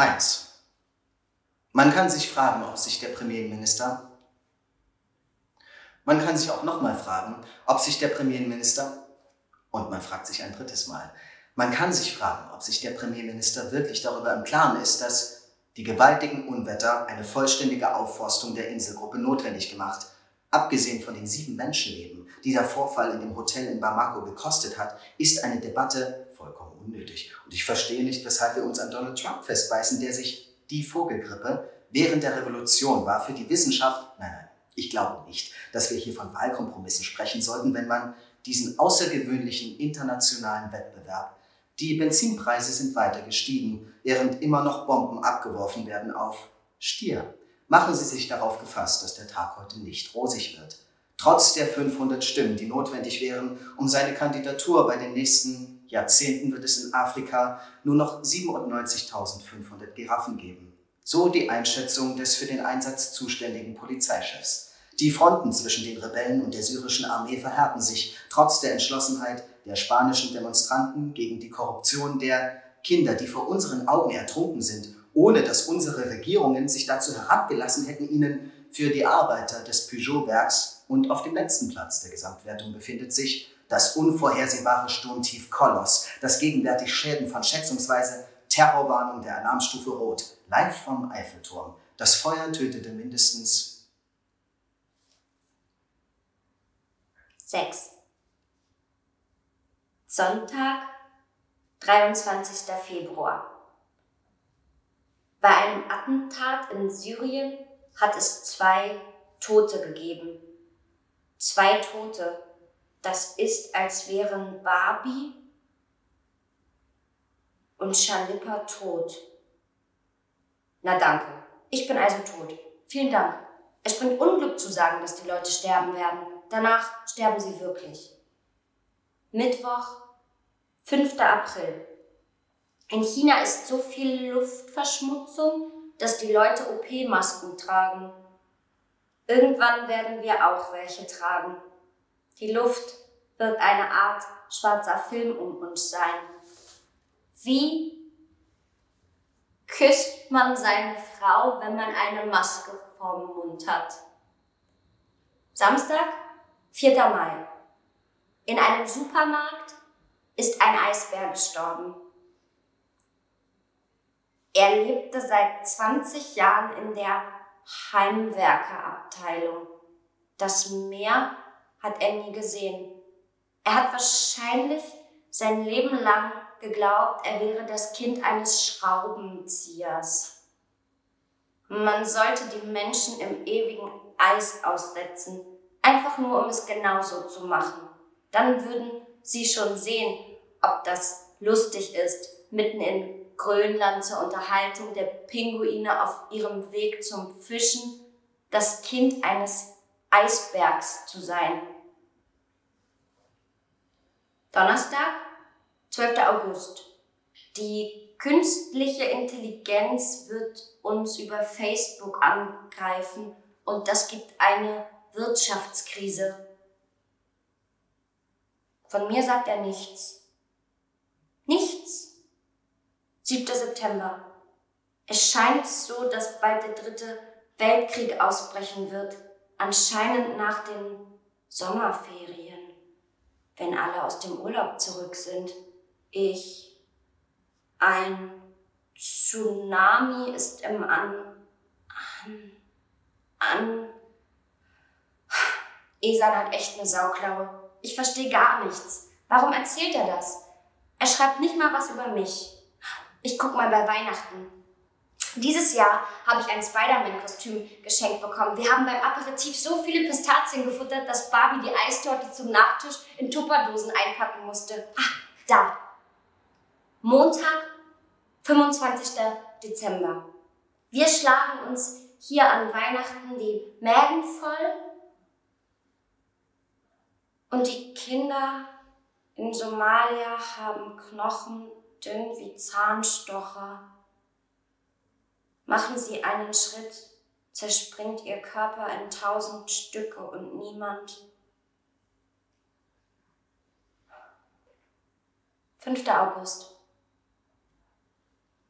Eins. Man kann sich fragen, ob sich der Premierminister man kann sich auch nochmal fragen, ob sich der Premierminister, und man fragt sich ein drittes Mal, man kann sich fragen, ob sich der Premierminister wirklich darüber im Klaren ist, dass die gewaltigen Unwetter eine vollständige Aufforstung der Inselgruppe notwendig gemacht, abgesehen von den sieben Menschenleben, die der Vorfall in dem Hotel in Bamako gekostet hat, ist eine Debatte vollkommen unnötig. Und ich verstehe nicht, weshalb wir uns an Donald Trump festbeißen, der sich die Vogelgrippe während der Revolution war für die Wissenschaft, nein, nein, ich glaube nicht, dass wir hier von Wahlkompromissen sprechen sollten, wenn man diesen außergewöhnlichen internationalen Wettbewerb die Benzinpreise sind weiter gestiegen, während immer noch Bomben abgeworfen werden auf Stier. Machen Sie sich darauf gefasst, dass der Tag heute nicht rosig wird. Trotz der 500 Stimmen, die notwendig wären, um seine Kandidatur bei den nächsten Jahrzehnten wird es in Afrika nur noch 97.500 Giraffen geben. So die Einschätzung des für den Einsatz zuständigen Polizeichefs. Die Fronten zwischen den Rebellen und der syrischen Armee verhärten sich, trotz der Entschlossenheit der spanischen Demonstranten gegen die Korruption der Kinder, die vor unseren Augen ertrunken sind, ohne dass unsere Regierungen sich dazu herabgelassen hätten, ihnen für die Arbeiter des Peugeot-Werks und auf dem letzten Platz der Gesamtwertung befindet sich das unvorhersehbare Sturmtief Koloss, das gegenwärtig Schäden von schätzungsweise Terrorwarnung der Alarmstufe Rot, live vom Eiffelturm. Das Feuer tötete mindestens 6. Sonntag, 23. Februar. Bei einem Attentat in Syrien hat es zwei Tote gegeben. Zwei Tote. Das ist, als wären Barbie und Shalipa tot. Na danke. Ich bin also tot. Vielen Dank. Es bringt Unglück zu sagen, dass die Leute sterben werden. Danach sterben sie wirklich. Mittwoch, 5. April. In China ist so viel Luftverschmutzung, dass die Leute OP-Masken tragen. Irgendwann werden wir auch welche tragen. Die Luft wird eine Art schwarzer Film um uns sein. Wie küsst man seine Frau, wenn man eine Maske vorm Mund hat? Samstag, 4. Mai. In einem Supermarkt ist ein Eisbär gestorben. Er lebte seit 20 Jahren in der Heimwerkerabteilung. Das Meer hat er nie gesehen. Er hat wahrscheinlich sein Leben lang geglaubt, er wäre das Kind eines Schraubenziehers. Man sollte die Menschen im ewigen Eis aussetzen, Einfach nur, um es genauso zu machen. Dann würden Sie schon sehen, ob das lustig ist, mitten in Grönland zur Unterhaltung der Pinguine auf ihrem Weg zum Fischen das Kind eines Eisbergs zu sein. Donnerstag, 12. August. Die künstliche Intelligenz wird uns über Facebook angreifen und das gibt eine Wirtschaftskrise. Von mir sagt er nichts. Nichts. 7. September. Es scheint so, dass bald der dritte Weltkrieg ausbrechen wird, anscheinend nach den Sommerferien, wenn alle aus dem Urlaub zurück sind. Ich. Ein Tsunami ist im An. an. an Esan hat echt eine Sauklaue. Ich verstehe gar nichts. Warum erzählt er das? Er schreibt nicht mal was über mich. Ich guck mal bei Weihnachten. Dieses Jahr habe ich ein Spider-Man-Kostüm geschenkt bekommen. Wir haben beim Aperitif so viele Pistazien gefuttert, dass Barbie die Eistorte zum Nachtisch in Tupperdosen einpacken musste. Ah, da. Montag, 25. Dezember. Wir schlagen uns hier an Weihnachten die Mägen voll und die Kinder in Somalia haben Knochen dünn wie Zahnstocher. Machen sie einen Schritt, zerspringt ihr Körper in tausend Stücke und niemand. 5. August.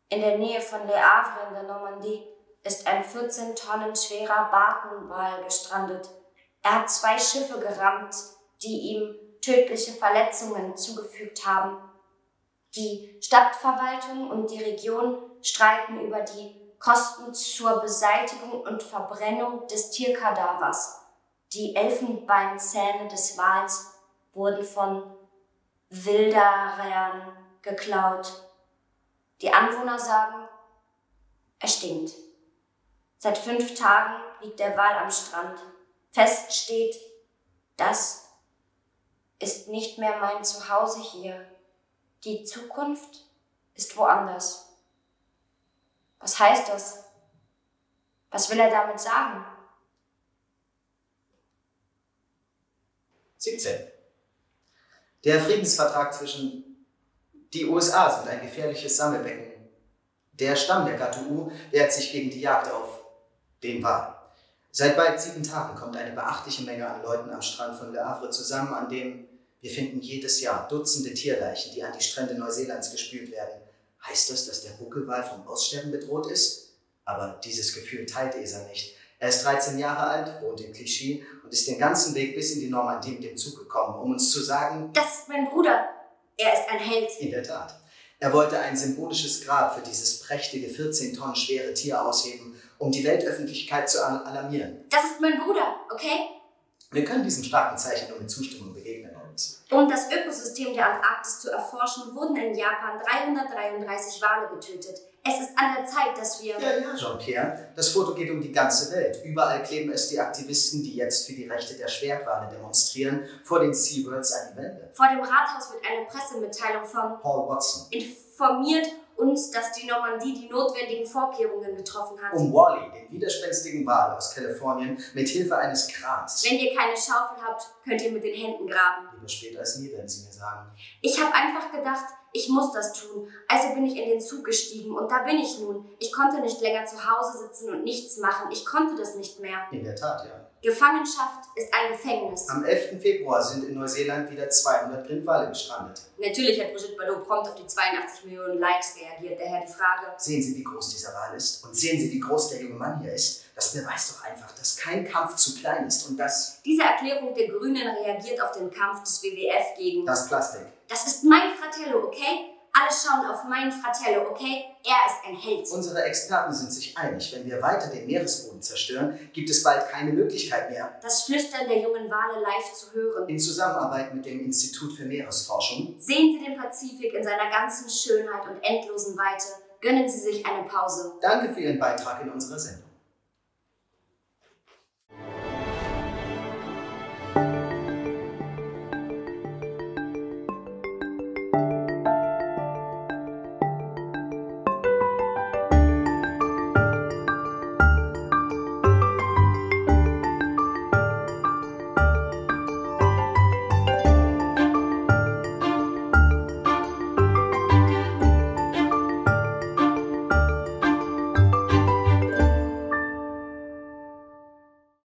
In der Nähe von Le Havre in der Normandie ist ein 14 Tonnen schwerer Bartenwal gestrandet. Er hat zwei Schiffe gerammt, die ihm tödliche Verletzungen zugefügt haben. Die Stadtverwaltung und die Region streiten über die Kosten zur Beseitigung und Verbrennung des Tierkadavers. Die Elfenbeinzähne des Wals wurden von Wilderern geklaut. Die Anwohner sagen, er stinkt. Seit fünf Tagen liegt der Wal am Strand. Fest steht, das ist nicht mehr mein Zuhause hier. Die Zukunft ist woanders. Was heißt das? Was will er damit sagen? 17. Der Friedensvertrag zwischen die USA sind ein gefährliches Sammelbecken. Der Stamm der Gattu wehrt sich gegen die Jagd auf den Wal. Seit bald sieben Tagen kommt eine beachtliche Menge an Leuten am Strand von Le Havre zusammen, an dem wir finden jedes Jahr Dutzende Tierleichen, die an die Strände Neuseelands gespült werden. Heißt das, dass der Buckelwal vom Aussterben bedroht ist? Aber dieses Gefühl teilt Esa nicht. Er ist 13 Jahre alt, wohnt in Clichy und ist den ganzen Weg bis in die Normandie mit dem Zug gekommen, um uns zu sagen, Das ist mein Bruder. Er ist ein Held. in der Tat. Er wollte ein symbolisches Grab für dieses prächtige 14 Tonnen schwere Tier ausheben, um die Weltöffentlichkeit zu al- alarmieren. Das ist mein Bruder, okay? Wir können diesem starken Zeichen nur mit Zustimmung Um das Ökosystem der Antarktis zu erforschen, wurden in Japan 333 Wale getötet. Es ist an der Zeit, dass wir... Ja, ja, Jean-Pierre. Das Foto geht um die ganze Welt. Überall kleben es die Aktivisten, die jetzt für die Rechte der Schwertwale demonstrieren, vor den SeaWorlds an die Wände. Vor dem Rathaus wird eine Pressemitteilung von Paul Watson. informiert uns, dass die Normandie die notwendigen Vorkehrungen getroffen hat. Um Wally, den widerspenstigen Wal aus Kalifornien, mit Hilfe eines Krans. Wenn ihr keine Schaufel habt, könnt ihr mit den Händen graben. Lieber spät als nie, werden Sie mir sagen. Ich habe einfach gedacht, ich muss das tun. Also bin ich in den Zug gestiegen und da bin ich nun. Ich konnte nicht länger zu Hause sitzen und nichts machen. Ich konnte das nicht mehr. In der Tat, ja. Gefangenschaft ist ein Gefängnis. Am 11. Februar sind in Neuseeland wieder 200 Grindwale gestrandet. Natürlich hat Brigitte Bardot prompt auf die 82 Millionen Likes reagiert. Daher die Frage, Sehen Sie, wie groß dieser Wal ist? Und sehen Sie, wie groß der junge Mann hier ist? Das beweist doch einfach, dass kein Kampf zu klein ist und dass diese Erklärung der Grünen reagiert auf den Kampf des WWF gegen... das Plastik. Das ist mein Fratello, okay? Alle schauen auf meinen Fratello, okay? Er ist ein Held. Unsere Experten sind sich einig, wenn wir weiter den Meeresboden zerstören, gibt es bald keine Möglichkeit mehr. Das Flüstern der jungen Wale live zu hören. In Zusammenarbeit mit dem Institut für Meeresforschung Sehen Sie den Pazifik in seiner ganzen Schönheit und endlosen Weite. Gönnen Sie sich eine Pause. danke für Ihren Beitrag in unserer Sendung.